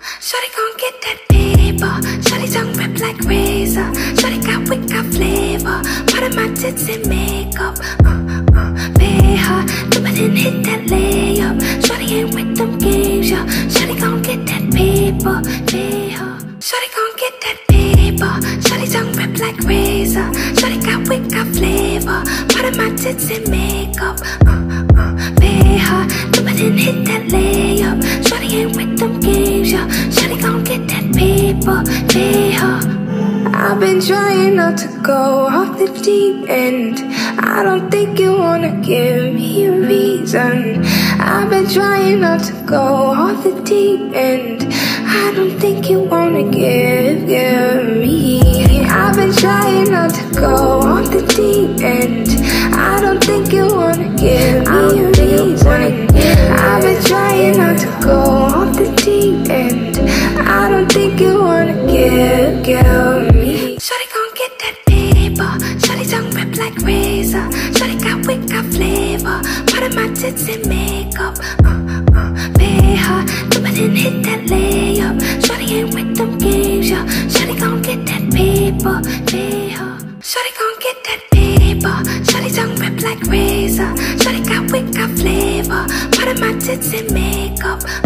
Shawty gon' get that paper. Shawty tongue rip like razor. Shawty got wick, got flavor. Part of my tits and makeup. Uh, uh, pay her. Do it and hit that layup. Shawty ain't with them games, yo. Shawty gon' get that paper. Pay her. Shawty gon' get that paper. Shawty tongue rip like razor. Shawty got wick, got flavor. Part of my tits and makeup. Uh, hit that layup. Shawty ain't with them games, yo. Shawty gon' get that paper. Pay. I've been trying not to go off the deep end. I don't think you wanna give me a reason. I've been trying not to go off the deep end. I don't think you wanna give, give me. I've been trying not to go not to go off the deep end. I don't think you wanna give, give me. Shawty gon' get that paper. Shawty tongue rip like razor. Shawty got wick, got flavor. Part of my tits and makeup. Uh, uh, pay her. Do it and hit that layup. Shawty ain't with them games, yo. Shawty gon' get that paper. Pay her. Shawty gon' get that paper. Shawty tongue rip like razor. Shawty got wick, got flavor. Part of my tits and makeup.